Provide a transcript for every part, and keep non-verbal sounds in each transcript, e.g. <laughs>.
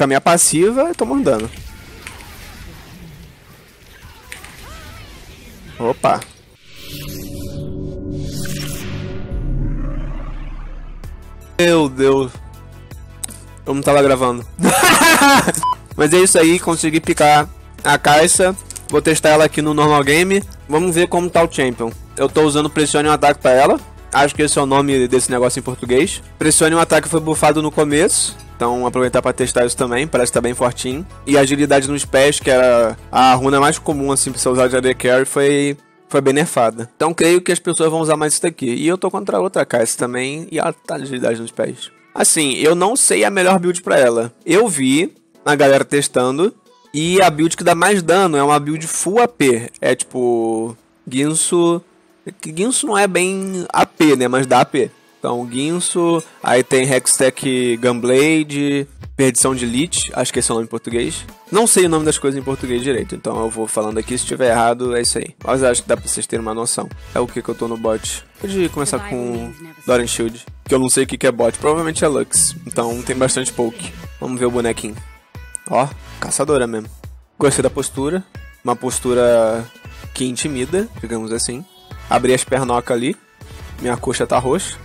com a minha passiva e tomando dano. Opa. Meu Deus. Eu não tava gravando. <laughs> Mas é isso aí, consegui picar a caixa. Vou testar ela aqui no normal game. Vamos ver como tá o champion. Eu tô usando pressione um ataque para ela. Acho que esse é o nome desse negócio em português. Pressione um ataque foi bufado no começo. Então aproveitar para testar isso também, parece que tá bem fortinho. E agilidade nos pés, que era a runa mais comum assim pra você usar de AD Carry, foi foi bem nerfada. Então creio que as pessoas vão usar mais isso daqui. E eu tô contra outra caixa também e a agilidade nos pés. Assim, eu não sei a melhor build para ela. Eu vi a galera testando e a build que dá mais dano é uma build full AP. É tipo Guinso, Guinso não é bem AP, né, mas dá AP. Então, Guinso, aí tem Hextech Gunblade, Perdição de Lich, acho que esse é o nome em português. Não sei o nome das coisas em português direito, então eu vou falando aqui, se estiver errado, é isso aí. Mas acho que dá pra vocês terem uma noção. É o que que eu tô no bot. Pode começar com Doran Shield, que eu não sei o que que é bot, provavelmente é Lux, então tem bastante poke. Vamos ver o bonequinho. Ó, caçadora mesmo. Gostei da postura, uma postura que intimida, digamos assim. Abri as pernocas ali, minha coxa tá roxa.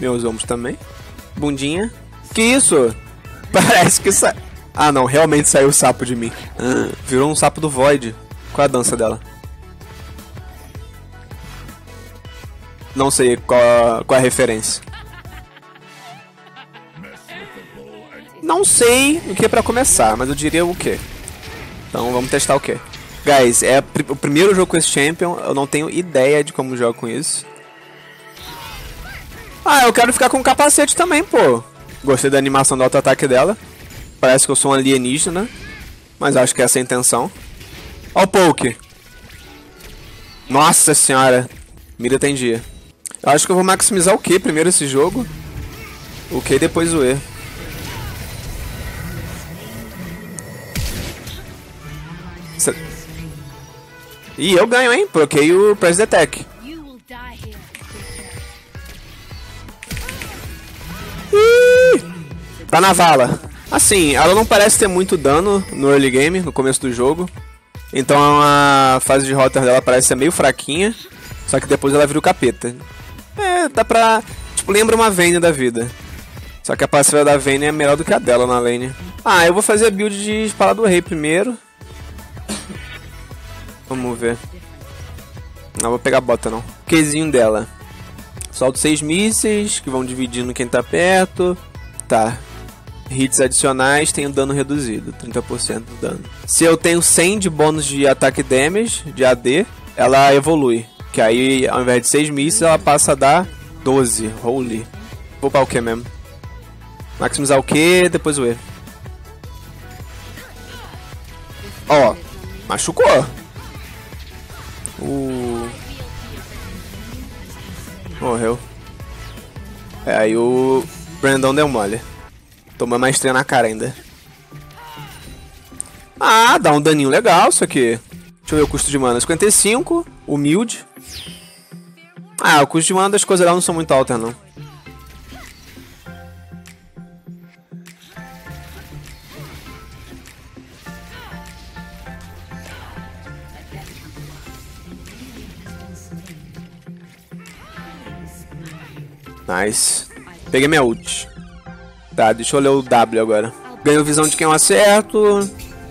Meus ombros também. Bundinha. Que isso? <laughs> Parece que sa... Ah, não. Realmente saiu o sapo de mim. Ah, virou um sapo do Void. Qual é a dança dela? Não sei qual, a, qual é a referência. Não sei o que é pra começar, mas eu diria o que. Então vamos testar o que. Guys, é o primeiro jogo com esse Champion, eu não tenho ideia de como jogo com isso. Ah, eu quero ficar com capacete também, pô. Gostei da animação do auto-ataque dela. Parece que eu sou um alienígena. Mas acho que essa é a intenção. Ó o poke. Nossa senhora. Mira tem dia. Eu acho que eu vou maximizar o Q primeiro esse jogo. O Q depois o E. E eu ganho, hein? Bloqueei o Press Detect. Tá na vala. Assim, ela não parece ter muito dano no early game, no começo do jogo. Então a fase de rota dela parece ser meio fraquinha. Só que depois ela vira o capeta. É, dá pra. Tipo, lembra uma Vayne da vida. Só que a passiva da Vayne é melhor do que a dela na lane. Ah, eu vou fazer a build de espada do rei primeiro. Vamos ver. Não vou pegar a bota não. Qzinho dela. Solto seis mísseis que vão dividindo quem tá perto. Tá, hits adicionais, tenho dano reduzido, 30% do dano. Se eu tenho 100 de bônus de ataque damage, de AD, ela evolui. Que aí, ao invés de 6 mísseis, ela passa a dar 12. Holy. Vou para o que mesmo? Maximizar o que, depois o E. Ó, machucou. Uh. Morreu. É, aí o Brandon deu mole. Toma maestria na cara ainda. Ah, dá um daninho legal isso aqui. Deixa eu ver o custo de mana. 55, humilde. Ah, o custo de mana das coisas lá não são muito altas, não. Nice. Peguei minha ult. Tá, deixa eu ler o W agora. Ganho visão de quem eu acerto.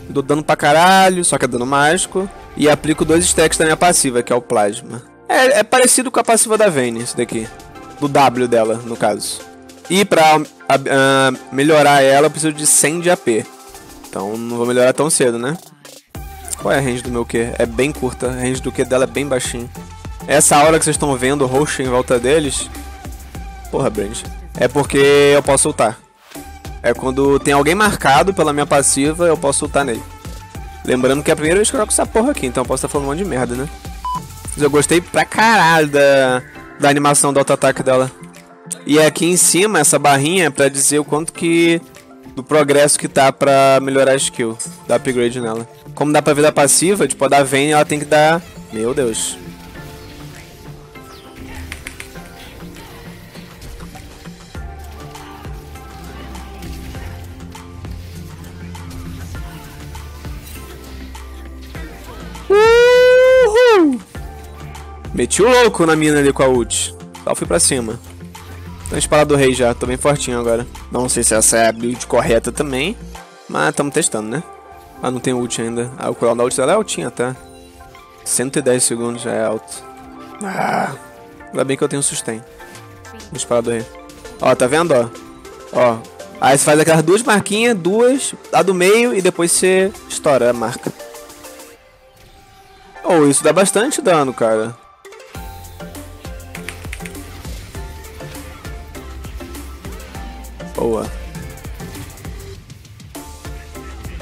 Dou dano pra caralho, só que é dano mágico. E aplico dois stacks da minha passiva, que é o plasma. É, é parecido com a passiva da Vayne, esse daqui. Do W dela, no caso. E pra uh, melhorar ela, eu preciso de 100 de AP. Então não vou melhorar tão cedo, né? Qual é a range do meu Q? É bem curta. A range do Q dela é bem baixinho. Essa aura que vocês estão vendo, roxo em volta deles. Porra, Brand. É porque eu posso soltar. É quando tem alguém marcado pela minha passiva, eu posso soltar nele. Lembrando que é a primeira vez que eu jogo essa porra aqui, então eu posso estar falando um monte de merda, né? Mas eu gostei pra caralho da, da animação do auto-ataque dela. E aqui em cima, essa barrinha é pra dizer o quanto que... Do progresso que tá pra melhorar a skill. Dar upgrade nela. Como dá pra ver da passiva, tipo, a da Vayne, ela tem que dar... Meu Deus. Meti o louco na mina ali com a ult. Só fui pra cima. Tô espada do rei já, tô bem fortinho agora. Não sei se essa é a build correta também. Mas estamos testando, né? Ah, não tem ult ainda. Ah, o cooldown da ult dela é altinho até. 110 segundos já é alto. Ah, ainda bem que eu tenho sustain. Espada do rei. Ó, tá vendo, ó? Ó. Aí você faz aquelas duas marquinhas, duas, a do meio e depois você estoura a marca. Oh, isso dá bastante dano, cara. Boa.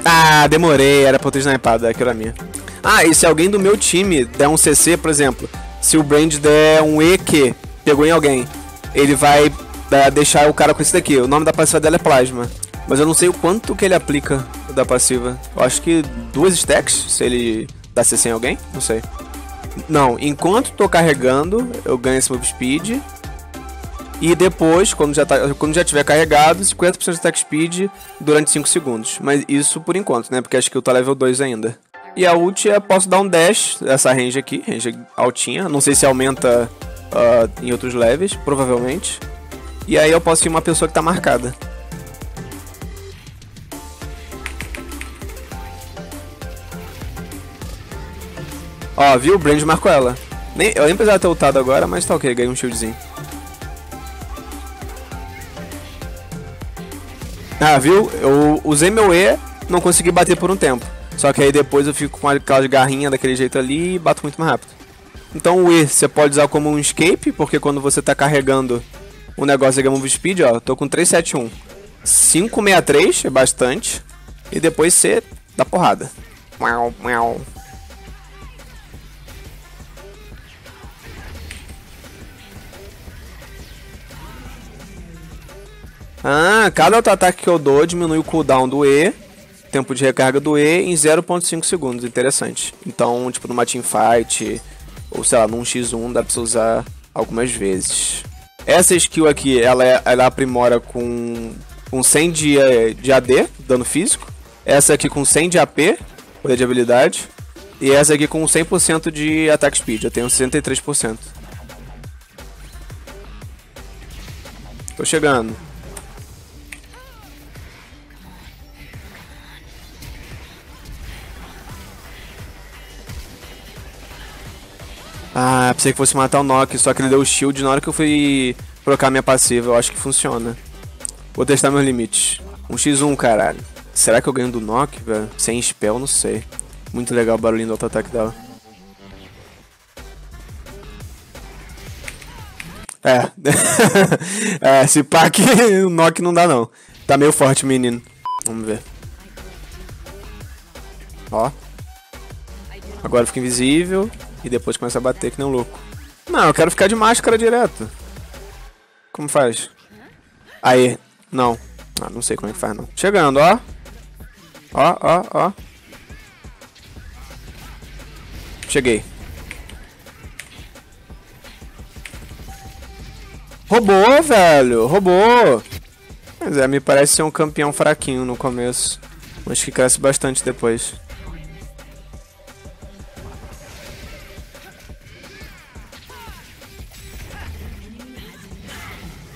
Ah, demorei, era pra eu ter snipado, aquilo era minha. Ah, e se alguém do meu time der um CC, por exemplo, se o Brand der um EQ, pegou em alguém, ele vai uh, deixar o cara com esse daqui. O nome da passiva dela é Plasma. Mas eu não sei o quanto que ele aplica da passiva. Eu acho que duas stacks, se ele dá CC em alguém, não sei. Não, enquanto tô carregando, eu ganho esse move speed. E depois, quando já, tá, quando já tiver carregado, 50% de attack speed durante 5 segundos. Mas isso por enquanto, né? Porque acho que eu tá level 2 ainda. E a ult é posso dar um dash, essa range aqui, range altinha. Não sei se aumenta uh, em outros levels, provavelmente. E aí eu posso ir uma pessoa que tá marcada. Ó, viu? O Brand marcou ela. Nem, eu nem precisava ter ultado agora, mas tá ok, ganhei um shieldzinho. Ah, viu? Eu usei meu E, não consegui bater por um tempo. Só que aí depois eu fico com aquelas garrinhas daquele jeito ali e bato muito mais rápido. Então o E você pode usar como um escape, porque quando você está carregando o negócio de Move Speed, ó, tô com 371. 563 é bastante. E depois você dá porrada. Miau, miau. Ah, cada auto-ataque que eu dou diminui o cooldown do E, tempo de recarga do E, em 0.5 segundos. Interessante. Então, tipo, numa teamfight, ou sei lá, num X1, dá pra você usar algumas vezes. Essa skill aqui, ela, é, ela aprimora com, com 100 de, de AD, dano físico. Essa aqui com 100 de AP, poder de habilidade. E essa aqui com 100% de attack speed, eu tenho 63%. Tô chegando. Pensei que fosse matar o Nock, só que ele deu o shield na hora que eu fui colocar minha passiva. Eu acho que funciona. Vou testar meus limites. Um x1, caralho. Será que eu ganho do Nock, velho? Sem spell, não sei. Muito legal o barulhinho do auto-ataque dela. É. <laughs> é, se pá que <laughs> o Nock não dá não. Tá meio forte, menino. Vamos ver. Ó. Agora fica invisível. E depois começa a bater que nem um louco. Não, eu quero ficar de máscara direto. Como faz? Aí. Não. Ah, não sei como é que faz não. Chegando, ó. Ó, ó, ó. Cheguei. Roubou, velho. Roubou. Mas é, me parece ser um campeão fraquinho no começo. Mas que cresce bastante depois.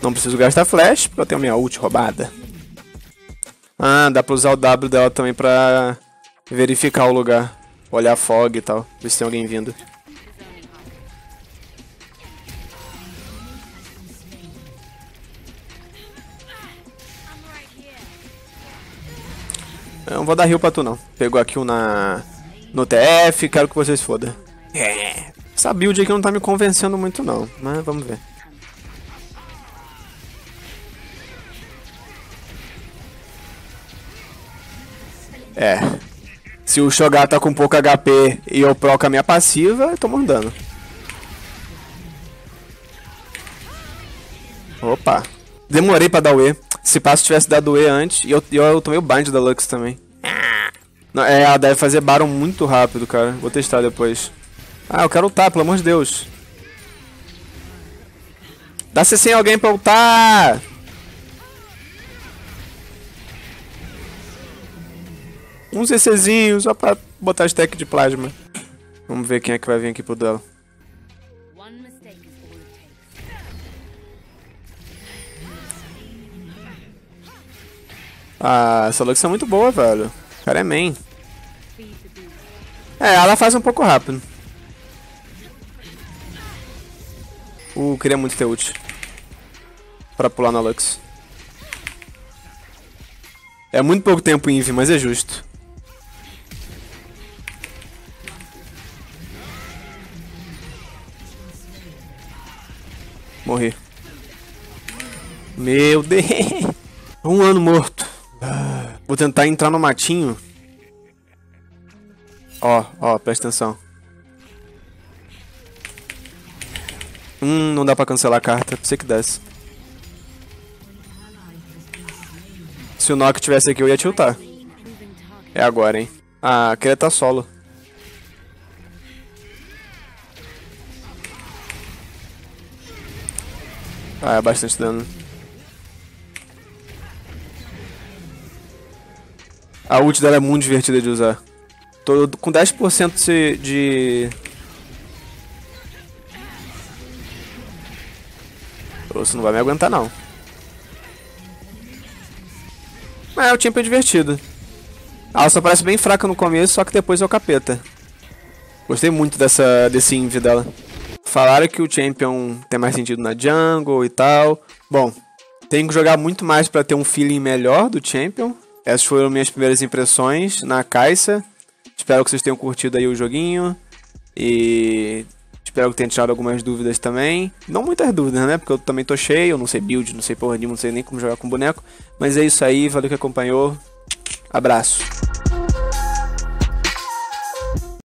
Não preciso gastar flash, porque eu tenho minha ult roubada. Ah, dá pra usar o W dela também pra verificar o lugar. Olhar fog e tal, ver se tem alguém vindo. Eu não vou dar heal pra tu não. Pegou aqui um na... No TF, quero que vocês foda. É. Essa build aqui não tá me convencendo muito não, mas vamos ver. É. Se o Shogar tá com pouco HP e eu proco a minha passiva, eu tô mandando. Opa. Demorei pra dar o E. Se passo tivesse dado o E antes, e eu, eu, eu tomei o bind da Lux também. Não, é, ela deve fazer Baron muito rápido, cara. Vou testar depois. Ah, eu quero ultar, pelo amor de Deus. Dá CC em alguém pra ultar! Um CCzinho só pra botar stack de plasma. Vamos ver quem é que vai vir aqui pro duelo. Ah, essa Lux é muito boa, velho. O cara é main. É, ela faz um pouco rápido. Uh, queria muito ter ult. Pra pular na Lux. É muito pouco tempo Inv, mas é justo. Morri. Meu Deus. <laughs> Um ano morto. Vou tentar entrar no matinho. Ó, ó, presta atenção. Hum, não dá pra cancelar a carta. Pensei que desse. Se o Nock tivesse aqui, eu ia tiltar. É agora, hein. Ah, queria estar tá solo. Ah, é bastante dano. A ult dela é muito divertida de usar. Tô com 10% de... Você não vai me aguentar não. Mas é, o tempo é divertido. Ela só parece bem fraca no começo, só que depois é o capeta. Gostei muito dessa, desse inv dela. Falaram que o Champion tem mais sentido na jungle e tal. Bom, tenho que jogar muito mais para ter um feeling melhor do Champion. Essas foram minhas primeiras impressões na Caixa. Espero que vocês tenham curtido aí o joguinho. E espero que tenham tirado algumas dúvidas também. Não muitas dúvidas, né? Porque eu também tô cheio, eu não sei build, não sei porra nenhuma, não sei nem como jogar com boneco. Mas é isso aí, valeu que acompanhou. Abraço.